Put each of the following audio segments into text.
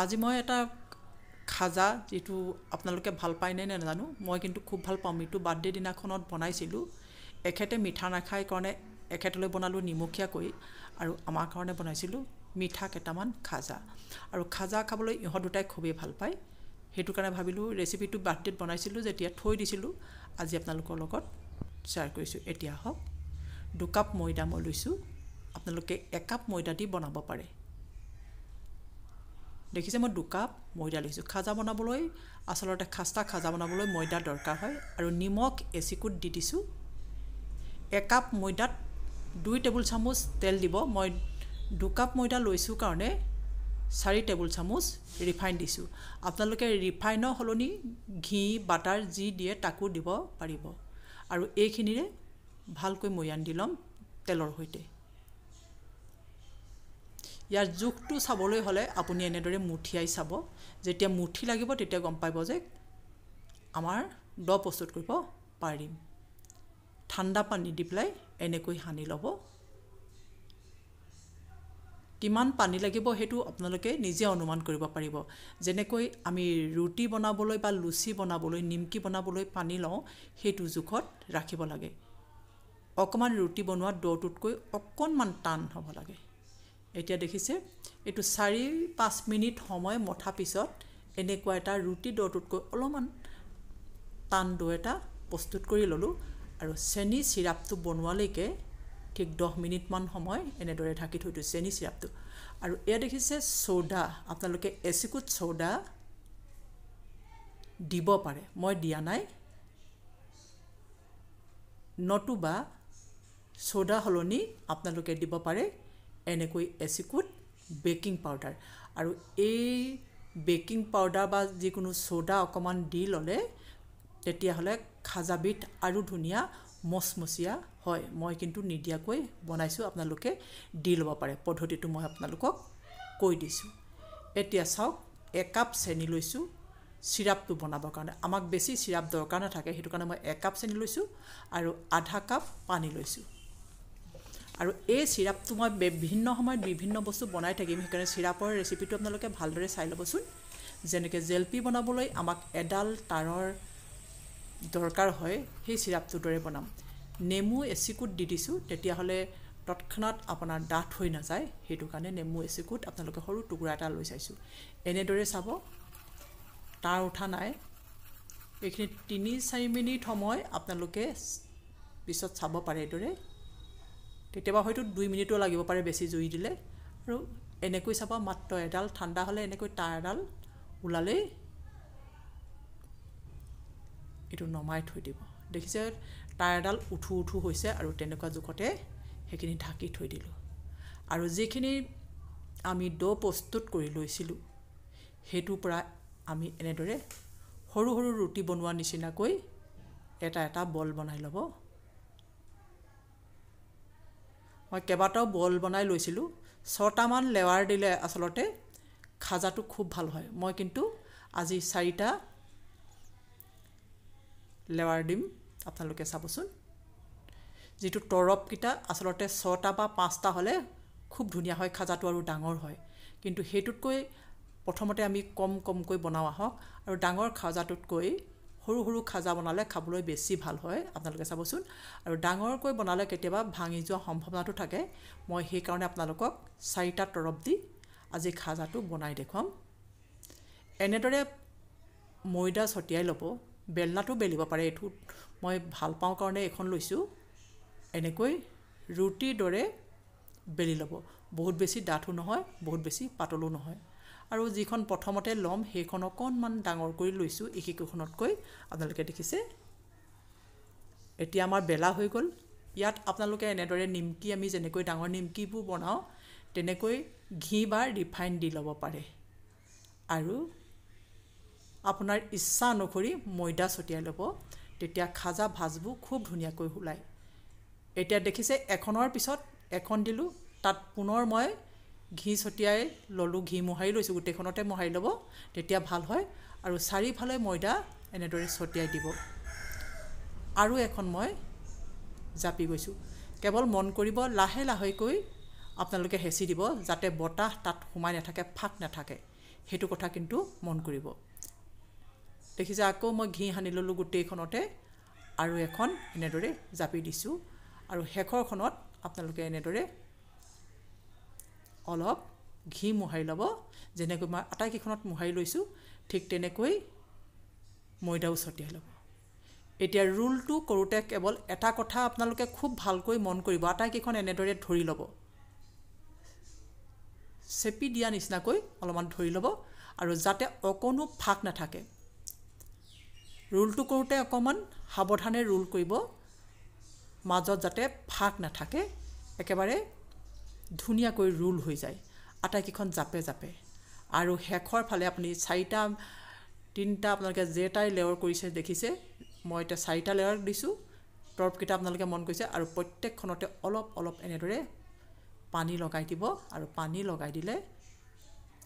আজি মই এটা খাজা যিটো আপোনালোকে ভাল পায়নে নে নাজানো মই কিন্তু খুব ভাল পাওঁ। মিঠু বাৰ্থডে দিনাখনত বনাইছিলোঁ। এখেতে মিঠা নাখায় কাৰণে এখেতলৈ বনালোঁ নিমখীয়াকৈ আৰু আমাৰ কাৰণে বনাইছিলোঁ মিঠা কেইটামান খাজা। আৰু খাজা খাবলৈ ইহঁত দুটাই খুবেই ভাল পায়। সেইটো কাৰণে ভাবিলোঁ ৰেচিপিটো বাৰ্থডেত বনাইছিলোঁ যেতিয়া থৈ দিছিলোঁ আজি আপোনালোকৰ লগত শ্বেয়াৰ কৰিছোঁ। এতিয়া আহক দুকাপ ময়দা মই লৈছোঁ। আপোনালোকে একাপ ময়দা দি বনাব পাৰে। দেখিছে মই দুকাপ ময়দা লৈছোঁ। খাজা বনাবলৈ আচলতে খাস্তা খাজা বনাবলৈ ময়দা দৰকাৰ হয় আৰু নিমখ এচিকুট দি দিছোঁ। একাপ ময়দাত দুই টেবুল চামুচ তেল দিব। মই দুকাপ ময়দা লৈছোঁ কাৰণে চাৰি টেবুল চামুচ ৰিফাইন দিছোঁ। আপোনালোকে ৰিফাইনৰ সলনি ঘি বাটাৰ যি দিয়ে তাকো দিব পাৰিব। আৰু এইখিনিৰে ভালকৈ মৈয়ান দি ল'ম তেলৰ সৈতে। ইয়াৰ জোখটো চাবলৈ হ'লে আপুনি এনেদৰে মুঠিয়াই চাব। যেতিয়া মুঠি লাগিব তেতিয়া গম পাব যে আমাৰ দ প্ৰস্তুত কৰিব পাৰিম। ঠাণ্ডা পানী দি পেলাই এনেকৈ সানি ল'ব। কিমান পানী লাগিব সেইটো আপোনালোকে নিজে অনুমান কৰিব পাৰিব। যেনেকৈ আমি ৰুটি বনাবলৈ বা লুচি বনাবলৈ নিমকি বনাবলৈ পানী লওঁ সেইটো জোখত ৰাখিব লাগে। অকণমান ৰুটি বনোৱা দটোতকৈ অকণমান টান হ'ব লাগে। এতিয়া দেখিছে এইটো চাৰি পাঁচ মিনিট সময় মঠা পিছত এনেকুৱা এটা ৰুটি দটোতকৈ অলপমান টান দৈ এটা প্ৰস্তুত কৰি ল'লোঁ আৰু চেনি চিৰাপটো বনোৱালৈকে ঠিক দহ মিনিটমান সময় এনেদৰে ঢাকি থৈ দিওঁ চেনি চিৰাপটো। আৰু এয়া দেখিছে চৌদা আপোনালোকে এচিকুট চৌদা দিব পাৰে মই দিয়া নাই। নতুবা চ'দা সলনি আপোনালোকে দিব পাৰে। এনেকৈ এচিকুট বেকিং পাউডাৰ। আৰু এই বেকিং পাউডাৰ বা যিকোনো চ'দা অকণমান দি ল'লে তেতিয়াহ'লে খাজাবিধ আৰু ধুনীয়া মচমচীয়া হয়। মই কিন্তু নিদিয়াকৈ বনাইছোঁ আপোনালোকে দি ল'ব পাৰে। পদ্ধতিটো মই আপোনালোকক কৈ দিছোঁ। এতিয়া চাওক একাপ চেনি লৈছোঁ চিৰাপটো বনাবৰ কাৰণে। আমাক বেছি চিৰাপ দৰকাৰ নাথাকে সেইটো কাৰণে মই একাপ চেনি লৈছোঁ আৰু আধা কাপ পানী লৈছোঁ। আৰু এই চিৰাপটো মই বিভিন্ন সময়ত বিভিন্ন বস্তু বনাই থাকিম সেইকাৰণে চিৰাপৰ ৰেচিপিটো আপোনালোকে ভালদৰে চাই ল'বচোন। যেনেকৈ জেলপি বনাবলৈ আমাক এডাল তাৰৰ দৰকাৰ হয় সেই চিৰাপটোৰ দৰে বনাম। নেমু এচিকুট দি দিছোঁ তেতিয়াহ'লে তৎক্ষণাত আপোনাৰ ডাঠ হৈ নাযায় সেইটো কাৰণে নেমু এচিকুট আপোনালোকে সৰু টুকুৰা এটা লৈ চাইছোঁ। এনেদৰে চাব তাৰ উঠা নাই। এইখিনি তিনি চাৰি মিনিট সময় আপোনালোকে পিছত চাব পাৰে এইদৰে। কেতিয়াবা হয়তো দুই মিনিটো লাগিব পাৰে বেছি জুই দিলে। আৰু এনেকৈ চাব মাত্ৰ এডাল ঠাণ্ডা হ'লে এনেকৈ তাঁৰ এডাল ওলালেই এইটো নমাই থৈ দিব। দেখিছে তাঁৰ এডাল উঠু উঠু হৈছে আৰু তেনেকুৱা জোখতে সেইখিনি ঢাকি থৈ দিলোঁ। আৰু যিখিনি আমি দ প্ৰস্তুত কৰি লৈছিলোঁ সেইটোৰ পৰা আমি এনেদৰে সৰু সৰু ৰুটি বনোৱা নিচিনাকৈ এটা এটা বল বনাই ল'ব। মই কেইবাটাও বল বনাই লৈছিলোঁ। ছটামান লেৱাৰ দিলে আচলতে খাজাটো খুব ভাল হয়। মই কিন্তু আজি চাৰিটা লেৱাৰ দিম। আপোনালোকে চাবচোন। যিটো তৰপকেইটা আচলতে ছটা বা পাঁচটা হ'লে খুব ধুনীয়া হয় খাজাটো আৰু ডাঙৰ হয়। কিন্তু সেইটোতকৈ প্ৰথমতে আমি কম কমকৈ বনাওঁ আহক আৰু ডাঙৰ খাজাটোতকৈ সৰু সৰু খাজা বনালে খাবলৈ বেছি ভাল হয় আপোনালোকে চাবচোন। আৰু ডাঙৰকৈ বনালে কেতিয়াবা ভাঙি যোৱা সম্ভাৱনাটো থাকে। মই সেইকাৰণে আপোনালোকক চাৰিটা তৰপ দি আজি খাজাটো বনাই দেখুৱাম। এনেদৰে ময়দা ছটিয়াই ল'ব। বেলনাটো বেলিব পাৰে এইটো মই ভাল পাওঁ কাৰণে এইখন লৈছোঁ। এনেকৈ ৰুটিৰ দৰে বেলি ল'ব। বহুত বেছি ডাঠো নহয় বহুত বেছি পাতলো নহয়। আৰু যিখন প্ৰথমতে ল'ম সেইখন অকণমান ডাঙৰ কৰি লৈছোঁ ইখিকুখনতকৈ আপোনালোকে দেখিছে? এতিয়া আমাৰ বেলা হৈ গ'ল। ইয়াত আপোনালোকে এনেদৰে নিমকি আমি যেনেকৈ ডাঙৰ নিমকিবোৰ বনাওঁ তেনেকৈ ঘি বা ৰিফাইন দি ল'ব পাৰে। আৰু আপোনাৰ ইচ্ছা অনুসৰি ময়দা ছটিয়াই ল'ব। তেতিয়া খাজা ভাজবোৰ খুব ধুনীয়াকৈ ওলায়। এতিয়া দেখিছে এখনৰ পিছত এখন দিলোঁ তাত পুনৰ মই ঘি ছটিয়াই ল'লোঁ ঘি মোহাৰি লৈছোঁ গোটেইখনতে মোহাৰি ল'ব তেতিয়া ভাল হয়। আৰু চাৰিওফালে ময়দা এনেদৰে ছটিয়াই দিব। আৰু এখন মই জাপি গৈছোঁ। কেৱল মন কৰিব লাহে লাহেকৈ আপোনালোকে হেঁচি দিব যাতে বতাহ তাত সোমাই নাথাকে ফাক নাথাকে। সেইটো কথা কিন্তু মন কৰিব। দেখিছে আকৌ মই ঘি সানি ল'লোঁ গোটেইখনতে আৰু এখন এনেদৰে জাপি দিছোঁ। আৰু শেষৰখনত আপোনালোকে এনেদৰে অলপ ঘি মোহাৰি ল'ব। যেনেকৈ মই আটাইকেইখনত মোহাৰি লৈছোঁ ঠিক তেনেকৈ ময়দাও ছটিয়াই ল'ব। এতিয়া ৰোলটো কৰোঁতে কেৱল এটা কথা আপোনালোকে খুব ভালকৈ মন কৰিব আটাইকেইখন এনেদৰে ধৰি ল'ব। চেপি দিয়া নিচিনাকৈ অলপমান ধৰি ল'ব আৰু যাতে অকণো ফাক নাথাকে। ৰোলটো কৰোঁতে অকণমান সাৱধানে ৰোল কৰিব মাজত যাতে ফাক নাথাকে একেবাৰে ধুনীয়াকৈ ৰোল হৈ যায়। আটাইকেইখন জাপে জাপে। আৰু শেষৰ ফালে আপুনি চাৰিটা তিনিটা আপোনালোকে যেইটাই লেয়াৰ কৰিছে দেখিছে মই এতিয়া চাৰিটা লেয়াৰ দিছোঁ। তৰপকেইটা আপোনালোকে মন কৰিছে আৰু প্ৰত্যেকখনতে অলপ অলপ এনেদৰে পানী লগাই দিব আৰু পানী লগাই দিলে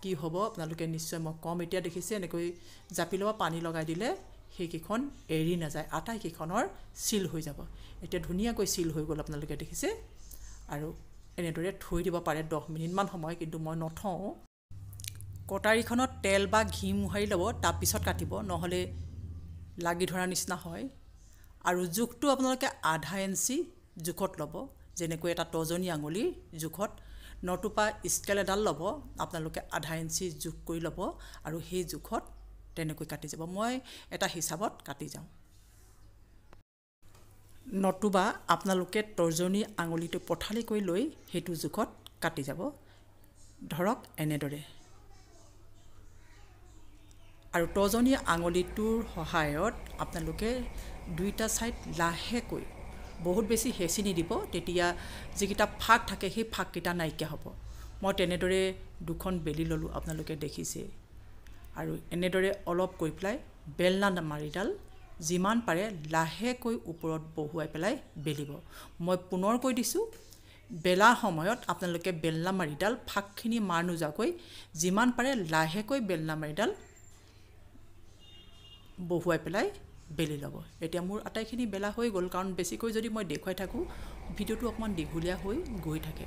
কি হ'ব আপোনালোকে নিশ্চয় মই কম। এতিয়া দেখিছে এনেকৈ জাপি ল'ব পানী লগাই দিলে সেইকেইখন এৰি নাযায় আটাইকেইখনৰ চিল হৈ যাব। এতিয়া ধুনীয়াকৈ চিল হৈ গ'ল আপোনালোকে দেখিছে। আৰু এনেদৰে থৈ দিব পাৰে দহ মিনিটমান সময় কিন্তু মই নথওঁ। কটাৰীখনত তেল বা ঘি মোহাৰি ল'ব তাৰপিছত কাটিব নহ'লে লাগি ধৰা নিচিনা হয়। আৰু জোখটো আপোনালোকে আধা ইঞ্চি জোখত ল'ব যেনেকৈ এটা তজনী আঙুলিৰ জোখত। নতুবা স্কেল এডাল ল'ব আপোনালোকে আধা ইঞ্চি জোখ কৰি ল'ব আৰু সেই জোখত তেনেকৈ কাটি যাব। মই এটা হিচাপত কাটি যাওঁ। নতুবা আপোনালোকে তৰ্জনী আঙুলিটো পথালিকৈ লৈ সেইটো জোখত কাটি যাব। ধৰক এনেদৰে। আৰু তৰ্জনী আঙুলিটোৰ সহায়ত আপোনালোকে দুইটা ছাইড লাহেকৈ বহুত বেছি হেঁচি নিদিব তেতিয়া যিকেইটা ফাক থাকে সেই ফাককেইটা নাইকিয়া হ'ব। মই তেনেদৰে দুখন বেলি ল'লোঁ আপোনালোকে দেখিছে। আৰু এনেদৰে অলপ কৰি পেলাই বেলনা মাৰিডাল যিমান পাৰে লাহেকৈ ওপৰত বহুৱাই পেলাই বেলিব। মই পুনৰ কৈ দিছোঁ বেলাৰ সময়ত আপোনালোকে বেলনা মাৰিডাল ফাকখিনি মাৰ নোযোৱাকৈ যিমান পাৰে লাহেকৈ বেলনা মাৰিডাল বহুৱাই পেলাই বেলি ল'ব। এতিয়া মোৰ আটাইখিনি বেলা হৈ গ'ল কাৰণ বেছিকৈ যদি মই দেখুৱাই থাকোঁ ভিডিঅ'টো অকণমান দীঘলীয়া হৈ গৈ থাকে।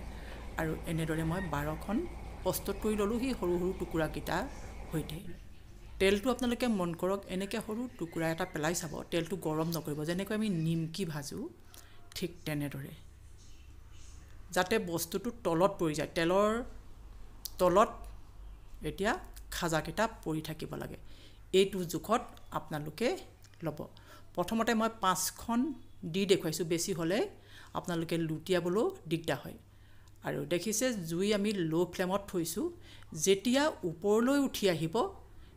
আৰু এনেদৰে মই বাৰখন প্ৰস্তুত কৰি ল'লোঁ সেই সৰু সৰু টুকুৰাকেইটাৰ সৈতে। তেলটো আপোনালোকে মন কৰক এনেকৈ সৰু টুকুৰা এটা পেলাই চাব তেলটো গৰম নকৰিব যেনেকৈ আমি নিমকি ভাজোঁ ঠিক তেনেদৰে। যাতে বস্তুটো তলত পৰি যায় তেলৰ তলত এতিয়া খাজাকেইটা পৰি থাকিব লাগে। এইটো জোখত আপোনালোকে ল'ব। প্ৰথমতে মই পাঁচখন দি দেখুৱাইছোঁ বেছি হ'লে আপোনালোকে লুটিয়াবলৈও দিগদাৰ হয়। আৰু দেখিছে জুই আমি ল' ফ্লেমত থৈছোঁ যেতিয়া ওপৰলৈ উঠি আহিব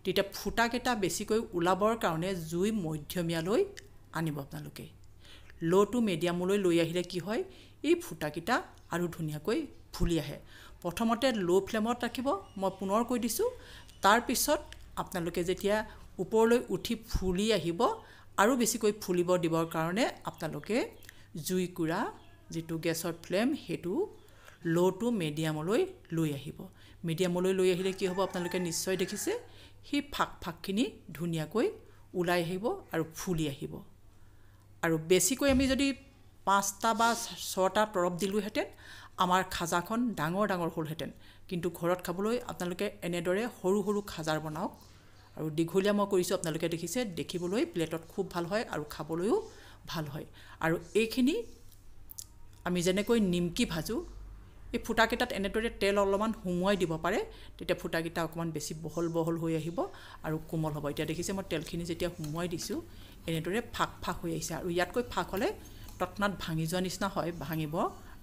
তেতিয়া ফুটাকেইটা বেছিকৈ ওলাবৰ কাৰণে জুই মধ্যমীয়ালৈ আনিব আপোনালোকে। ল' টু মিডিয়ামলৈ লৈ আহিলে কি হয় এই ফুটাকেইটা আৰু ধুনীয়াকৈ ফুলি আহে। প্ৰথমতে ল' ফ্লেমত ৰাখিব মই পুনৰ কৈ দিছোঁ। তাৰপিছত আপোনালোকে যেতিয়া ওপৰলৈ উঠি ফুলি আহিব আৰু বেছিকৈ ফুলিব দিবৰ কাৰণে আপোনালোকে জুইকুৰা যিটো গেছৰ ফ্লেম সেইটো ল' টু মিডিয়ামলৈ লৈ আহিব। মিডিয়ামলৈ লৈ আহিলে কি হ'ব আপোনালোকে নিশ্চয় দেখিছে। সেই ফাক ফাকখিনি ধুনীয়াকৈ ওলাই আহিব আৰু ফুলি আহিব। আৰু বেছিকৈ আমি যদি পাঁচটা বা ছটা তৰপ দিলোঁহেঁতেন আমাৰ খাজাখন ডাঙৰ ডাঙৰ হ'লহেঁতেন। কিন্তু ঘৰত খাবলৈ আপোনালোকে এনেদৰে সৰু সৰু খাজাৰ বনাওক। আৰু দীঘলীয়া মই কৰিছোঁ আপোনালোকে দেখিছে দেখিবলৈ প্লেটত খুব ভাল হয় আৰু খাবলৈও ভাল হয়। আৰু এইখিনি আমি যেনেকৈ নিমকি ভাজোঁ এই ফুটাকেইটাত এনেদৰে তেল অলপমান সুমুৱাই দিব পাৰে তেতিয়া ফুটাকেইটা অকণমান বেছি বহল বহল হৈ আহিব আৰু কোমল হ'ব। এতিয়া দেখিছে মই তেলখিনি যেতিয়া সুমুৱাই দিছোঁ এনেদৰে ফাক ফাক হৈ আহিছে আৰু ইয়াতকৈ ফাক হ'লে তৎনাত ভাঙি যোৱা নিচিনা হয় ভাঙিব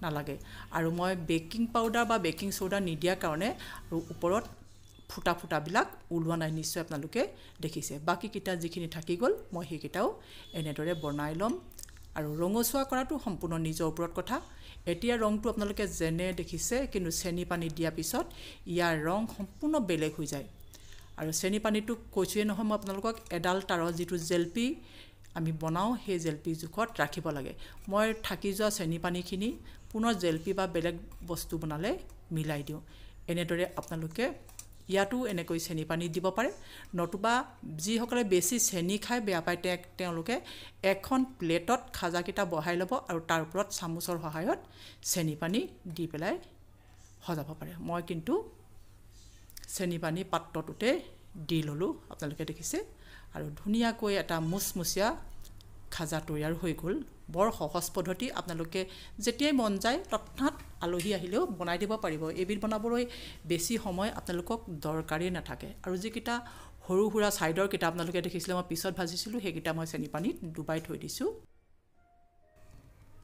নালাগে। আৰু মই বেকিং পাউডাৰ বা বেকিং চ'ডা নিদিয়াৰ কাৰণে আৰু ওপৰত ফুটা ফুটাবিলাক ওলোৱা নাই নিশ্চয় আপোনালোকে দেখিছে। বাকীকেইটা যিখিনি থাকি গ'ল মই সেইকেইটাও এনেদৰে বনাই ল'ম আৰু ৰঙচুৱা কৰাটো সম্পূৰ্ণ নিজৰ ওপৰত কথা। এতিয়া ৰংটো আপোনালোকে যেনে দেখিছে কিন্তু চেনি পানী দিয়াৰ পিছত ইয়াৰ ৰং সম্পূৰ্ণ বেলেগ হৈ যায়। আৰু চেনি পানীটো কৈছোঁৱে নহয় মই আপোনালোকক এডাল তাৰৰ যিটো জেলপি আমি বনাওঁ সেই জেলপি জোখত ৰাখিব লাগে। মই থাকি যোৱা চেনি পানীখিনি পুনৰ জেলপি বা বেলেগ বস্তু বনালে মিলাই দিওঁ। এনেদৰে আপোনালোকে ইয়াতো এনেকৈ চেনি পানী দিব পাৰে। নতুবা যিসকলে বেছি চেনি খাই বেয়া পায় তে তেওঁলোকে এখন প্লেটত খাজাকেইটা বহাই ল'ব আৰু তাৰ ওপৰত চামুচৰ সহায়ত চেনি পানী দি পেলাই সজাব পাৰে। মই কিন্তু চেনি পানী পাত্ৰটোতে দি ল'লোঁ। আপোনালোকে দেখিছে। আৰু ধুনীয়াকৈ এটা মুচমুচীয়া খাজা তৈয়াৰ হৈ গ'ল। বৰ সহজ পদ্ধতি আপোনালোকে যেতিয়াই মন যায় তৎক্ষণাত আলহী আহিলেও বনাই দিব পাৰিব। এইবিধ বনাবলৈ বেছি সময় আপোনালোকক দৰকাৰেই নাথাকে। আৰু যিকেইটা সৰু সুৰা ছাইডৰ কেইটা আপোনালোকে দেখিছিলে মই পিছত ভাজিছিলোঁ সেইকেইটা মই চেনি পানীত ডুবাই থৈ দিছোঁ।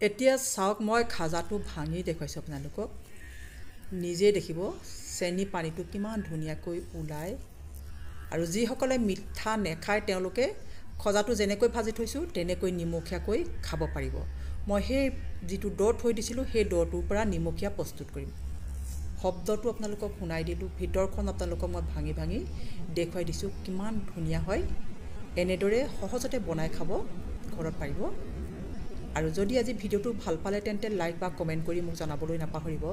এতিয়া চাওক মই খাজাটো ভাঙি দেখুৱাইছোঁ আপোনালোকক। নিজেই দেখিব চেনি পানীটো কিমান ধুনীয়াকৈ ওলায়। আৰু যিসকলে মিঠা নেখায় তেওঁলোকে খজাটো যেনেকৈ ভাজি থৈছোঁ তেনেকৈ নিমখীয়াকৈ খাব পাৰিব। মই সেই যিটো দ থৈ দিছিলোঁ সেই দটোৰ পৰা নিমখীয়া প্ৰস্তুত কৰিম। শব্দটো আপোনালোকক শুনাই দিলোঁ। ভিতৰখন আপোনালোকক মই ভাঙি ভাঙি দেখুৱাই দিছোঁ কিমান ধুনীয়া হয়। এনেদৰে সহজতে বনাই খাব ঘৰত পাৰিব। আৰু যদি আজি ভিডিঅ'টো ভাল পালে তেন্তে লাইক বা কমেণ্ট কৰি মোক জনাবলৈ নাপাহৰিব।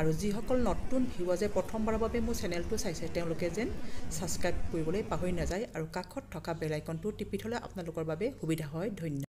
আৰু যিসকল নতুন ভিউৱাৰ্ছে প্ৰথমবাৰৰ বাবে মোৰ চেনেলটো চাইছে তেওঁলোকে যেন ছাবস্ক্ৰাইব কৰিবলৈ পাহৰি নাযায় আৰু কাষত থকা বেলাইকনটো টিপি থ'লে আপোনালোকৰ বাবে সুবিধা হয়। ধন্যবাদ।